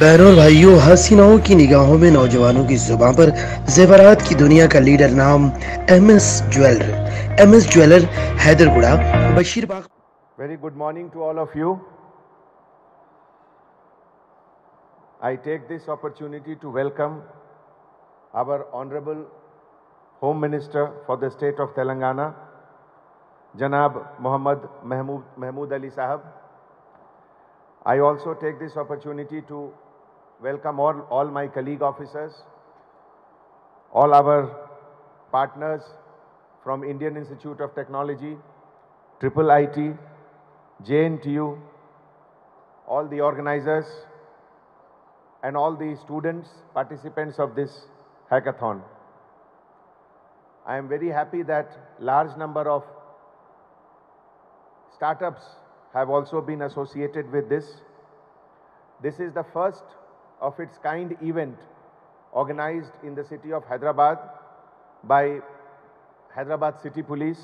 बहनों भाइयों, हसीनाओं की निगाहों में नौजवानों की ज़ुबान पर जेवरात की दुनिया का लीडर नाम M S jeweller. M S jeweller Hyderguda Basheer Bagh very good morning to all of you I take this opportunity to welcome our honourable home minister for the state of Telangana Janab Mohammed Mahmood Mahmood Ali साहब I also take this opportunity to welcome all, all my colleague officers, all our partners from Indian Institute of Technology, Triple IT, JNTU, all the organizers, and all the students, participants of this hackathon. I am very happy that large number of startups have also been associated with this. This is the first of its kind event organized in the city of Hyderabad by Hyderabad City Police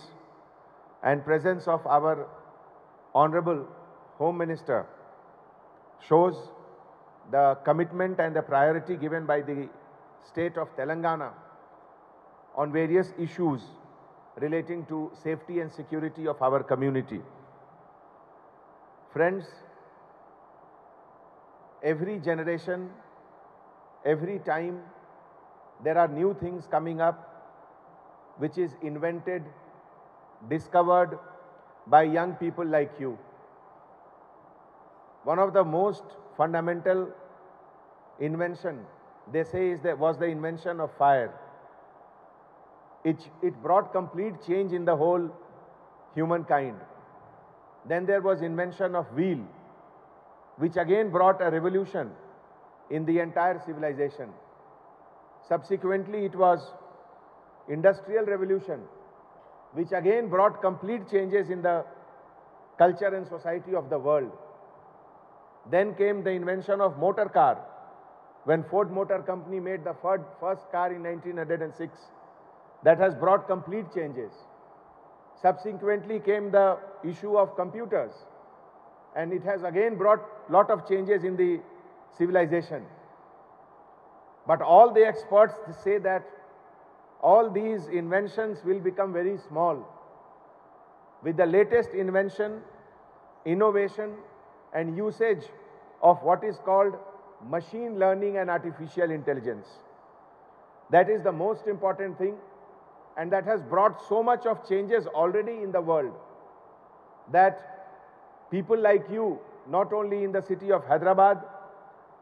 and presence of our Honorable Home Minister shows the commitment and the priority given by the state of Telangana on various issues relating to safety and security of our community. Friends, every generation, every time, there are new things coming up which is invented, discovered by young people like you. One of the most fundamental invention, they say, is that was the invention of fire. It, it brought complete change in the whole humankind. Then there was invention of wheel, which again brought a revolution in the entire civilization. Subsequently, it was industrial revolution, which again brought complete changes in the culture and society of the world. Then came the invention of motor car, when Ford Motor Company made the first, first car in 1906. That has brought complete changes. Subsequently came the issue of computers, and it has again brought lot of changes in the civilization. But all the experts say that all these inventions will become very small. With the latest invention, innovation, and usage of what is called machine learning and artificial intelligence. That is the most important thing, and that has brought so much of changes already in the world that people like you, not only in the city of Hyderabad,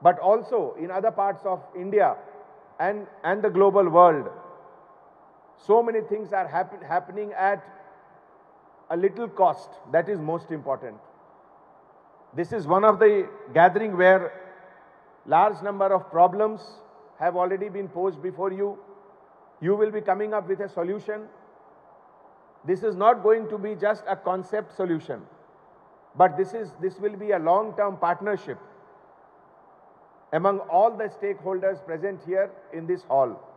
but also in other parts of India and, and the global world, so many things are happen, happening at a little cost. That is most important. This is one of the gathering where large number of problems have already been posed before you. You will be coming up with a solution. This is not going to be just a concept solution, but this is this will be a long-term partnership among all the stakeholders present here in this hall.